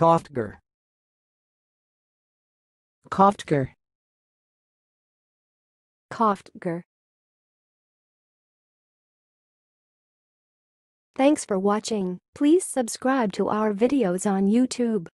Koftger. Koftger. Koftger. Thanks for watching. Please subscribe to our videos on YouTube.